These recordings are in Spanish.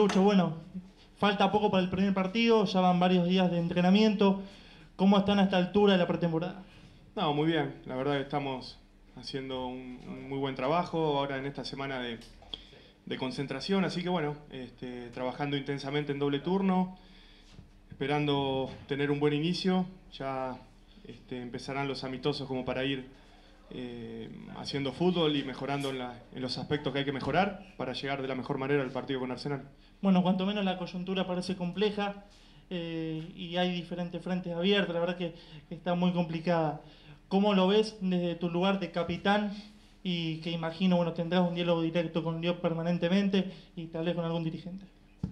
Bueno, falta poco para el primer partido, ya van varios días de entrenamiento. ¿Cómo están a esta altura de la pretemporada? No, muy bien. La verdad que estamos haciendo un, muy buen trabajo ahora en esta semana de, concentración. Así que bueno, este, trabajando intensamente en doble turno, esperando tener un buen inicio. Ya este, empezarán los amistosos como para ir eh, haciendo fútbol y mejorando en, los aspectos que hay que mejorar para llegar de la mejor manera al partido con Arsenal. Bueno, cuanto menos la coyuntura parece compleja eh, y hay diferentes frentes abiertos, la verdad que está muy complicada. ¿Cómo lo ves desde tu lugar de capitán y que imagino bueno tendrás un diálogo directo con Dios permanentemente y tal vez con algún dirigente?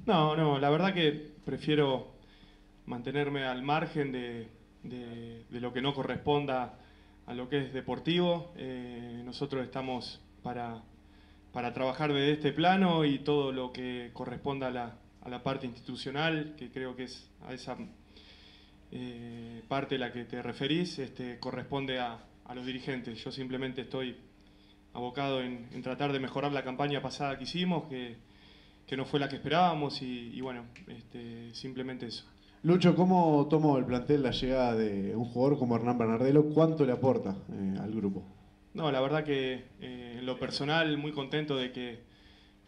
No, no, la verdad que prefiero mantenerme al margen de, lo que no corresponda a lo que es deportivo. Eh, nosotros estamos para, para trabajar desde este plano y todo lo que corresponda a la, a la parte institucional, que creo que es a esa eh, parte de la que te referís este, corresponde a, los dirigentes. Yo simplemente estoy abocado en, tratar de mejorar la campaña pasada que hicimos, que, no fue la que esperábamos y, bueno, este, simplemente eso. Lucho, ¿cómo tomó el plantel la llegada de un jugador como Hernán Bernardelo? ¿Cuánto le aporta eh, al grupo? No, la verdad que eh, en lo personal muy contento de que,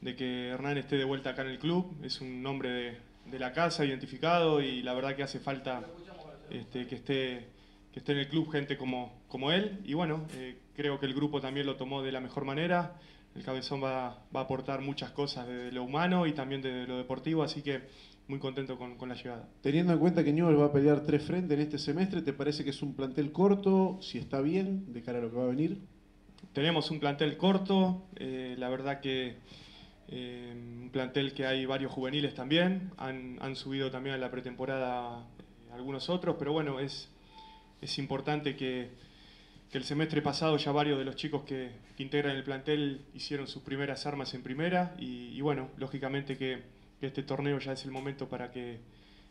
de que Hernán esté de vuelta acá en el club. Es un nombre de, de la casa identificado y la verdad que hace falta este, que, esté, que esté en el club gente como, como él. Y bueno, eh, creo que el grupo también lo tomó de la mejor manera. El cabezón va, va a aportar muchas cosas de lo humano y también de lo deportivo, así que muy contento con, con, la llegada. Teniendo en cuenta que Newell va a pelear tres frentes en este semestre, ¿te parece que es un plantel corto? Si está bien, de cara a lo que va a venir. Tenemos un plantel corto, eh, la verdad que eh, un plantel que hay varios juveniles también, han, han subido también a la pretemporada algunos otros, pero bueno, es, es importante que, que, el semestre pasado ya varios de los chicos que, integran el plantel hicieron sus primeras armas en primera y, bueno, lógicamente que, este torneo ya es el momento para que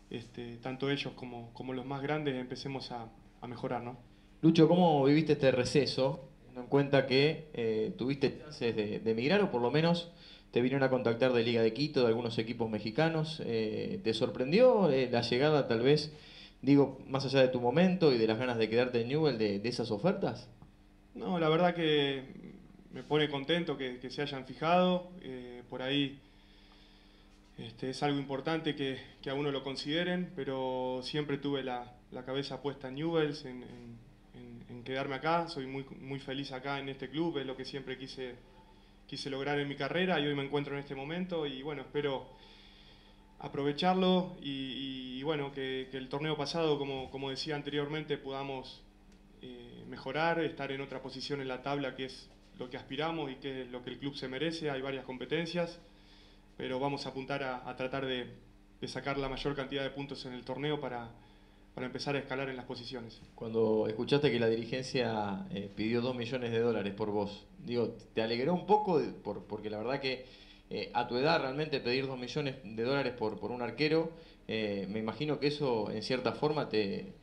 este, tanto ellos como, como los más grandes empecemos a, a mejorar, ¿no? Lucho, ¿cómo viviste este receso? Teniendo en cuenta que eh, tuviste chances de, de emigrar o por lo menos te vinieron a contactar de Liga de Quito, de algunos equipos mexicanos. Eh, ¿Te sorprendió eh, la llegada tal vez Digo, más allá de tu momento y de las ganas de quedarte en Newell, de, esas ofertas. No, la verdad que me pone contento que, se hayan fijado. Eh, por ahí este, es algo importante que, a uno lo consideren, pero siempre tuve la, cabeza puesta en Newells, en, quedarme acá. Soy muy, muy feliz acá en este club, es lo que siempre quise, quise lograr en mi carrera y hoy me encuentro en este momento y bueno, espero aprovecharlo y, bueno, que, el torneo pasado, como, como decía anteriormente, podamos eh, mejorar, estar en otra posición en la tabla, que es lo que aspiramos y que es lo que el club se merece. Hay varias competencias, pero vamos a apuntar a, tratar de, sacar la mayor cantidad de puntos en el torneo para, para empezar a escalar en las posiciones. Cuando escuchaste que la dirigencia eh, pidió 2 millones de dólares por vos, digo, ¿te alegró un poco? por, porque la verdad que eh, a tu edad realmente pedir 2 millones de dólares por, por un arquero, eh, me imagino que eso en cierta forma te,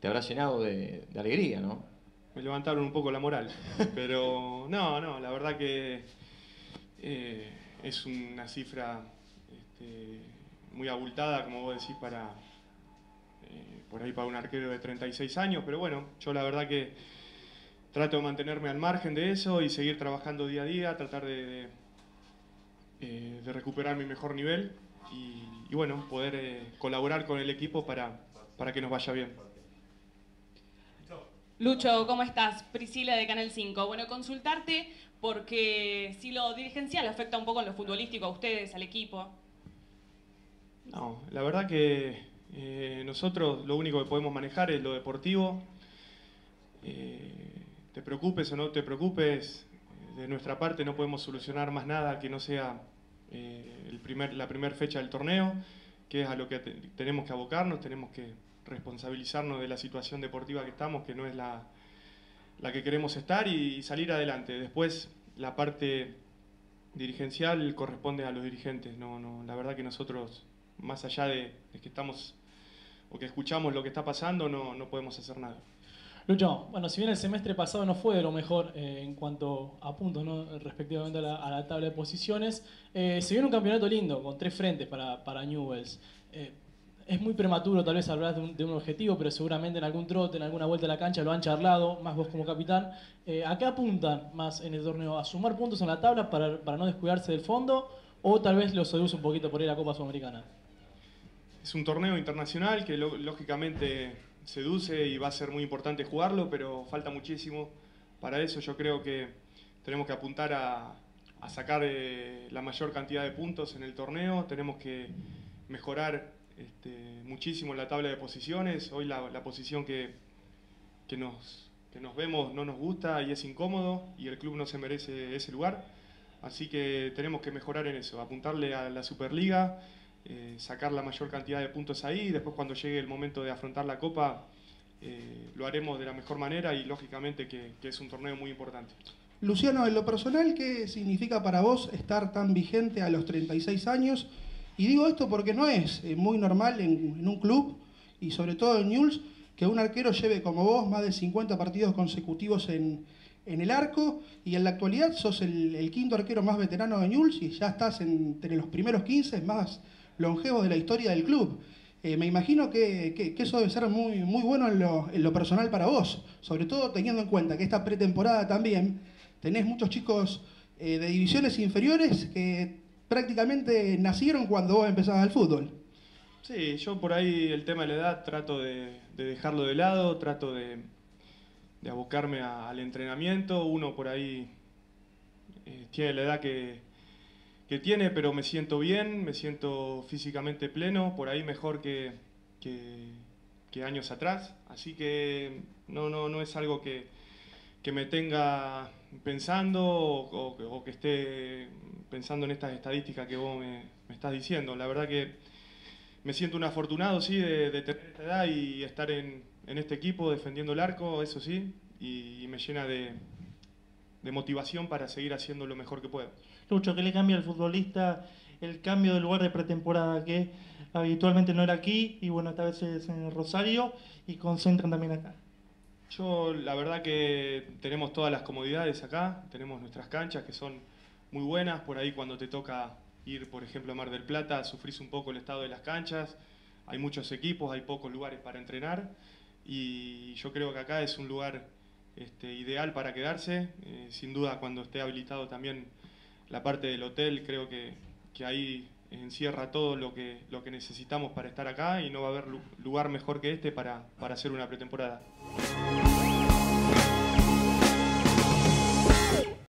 te habrá llenado de, alegría, ¿no? Me levantaron un poco la moral, pero no, no, la verdad que eh, es una cifra este, muy abultada, como vos decís, para por ahí para un arquero de 36 años, pero bueno, yo la verdad que trato de mantenerme al margen de eso y seguir trabajando día a día, tratar de eh, de recuperar mi mejor nivel y, bueno, poder eh, colaborar con el equipo para, para que nos vaya bien. Lucho, ¿cómo estás? Priscila de Canal 5. Bueno, consultarte porque si lo dirigencial afecta un poco en lo futbolístico a ustedes, al equipo. No, la verdad que eh, nosotros lo único que podemos manejar es lo deportivo. te preocupes o no te preocupes, de nuestra parte no podemos solucionar más nada que no sea eh, el primer, la primera fecha del torneo, que es a lo que tenemos que abocarnos, tenemos que responsabilizarnos de la situación deportiva que estamos, que no es la, la que queremos estar y, salir adelante. Después la parte dirigencial corresponde a los dirigentes, no, no, la verdad que nosotros, más allá de, que estamos o que escuchamos lo que está pasando, no, no podemos hacer nada. Lucho, bueno, si bien el semestre pasado no fue de lo mejor eh, en cuanto a puntos, ¿no? respectivamente a la, tabla de posiciones, eh, se viene un campeonato lindo, con tres frentes para, para Newells. Eh, es muy prematuro tal vez hablar de un, objetivo, pero seguramente en algún trote, en alguna vuelta a la cancha lo han charlado, más vos como capitán. Eh, ¿A qué apuntan más en el torneo? ¿A sumar puntos en la tabla para, no descuidarse del fondo? ¿O tal vez lo seduce un poquito por ir a Copa Sudamericana? Es un torneo internacional que lógicamente seduce y va a ser muy importante jugarlo, pero falta muchísimo para eso. Yo creo que tenemos que apuntar a, sacar eh, la mayor cantidad de puntos en el torneo, tenemos que mejorar este, muchísimo la tabla de posiciones. Hoy la, la posición que, que, nos, que nos vemos no nos gusta y es incómodo y el club no se merece ese lugar. Así que tenemos que mejorar en eso, apuntarle a la Superliga, eh, sacar la mayor cantidad de puntos ahí y después cuando llegue el momento de afrontar la Copa eh, lo haremos de la mejor manera y lógicamente que, es un torneo muy importante. Luciano, en lo personal, ¿qué significa para vos estar tan vigente a los 36 años? Y digo esto porque no es eh, muy normal en, en, un club, y sobre todo en Newell's, que un arquero lleve como vos más de 50 partidos consecutivos en, en el arco, y en la actualidad sos el, el, quinto arquero más veterano de Newell's y ya estás entre los primeros 15 más longevos de la historia del club. Eh, me imagino que, que, eso debe ser muy, muy bueno en lo, en lo, personal para vos, sobre todo teniendo en cuenta que esta pretemporada también tenés muchos chicos eh, de divisiones inferiores que prácticamente nacieron cuando vos empezabas al fútbol. Sí, yo por ahí el tema de la edad trato de, de dejarlo de lado, trato de, de abocarme al entrenamiento. Uno por ahí eh, tiene la edad que, que tiene, pero me siento bien, me siento físicamente pleno, por ahí mejor que, que, años atrás. Así que no, no, no es algo que, que me tenga pensando o, que esté pensando en estas estadísticas que vos me, estás diciendo. La verdad que me siento un afortunado, sí, de, tener esta edad y estar en, en, este equipo defendiendo el arco, eso sí, y me llena de, de motivación para seguir haciendo lo mejor que puedo. Lucho, ¿qué le cambia al futbolista el cambio de lugar de pretemporada que habitualmente no era aquí y bueno, esta vez es en Rosario y concentran también acá? Yo la verdad que tenemos todas las comodidades acá, tenemos nuestras canchas que son muy buenas, por ahí cuando te toca ir, por ejemplo, a Mar del Plata, sufrís un poco el estado de las canchas, hay muchos equipos, hay pocos lugares para entrenar y yo creo que acá es un lugar este, ideal para quedarse, eh, sin duda cuando esté habilitado también la parte del hotel, creo que, que ahí encierra todo lo que, lo que necesitamos para estar acá y no va a haber lugar mejor que este para, para hacer una pretemporada.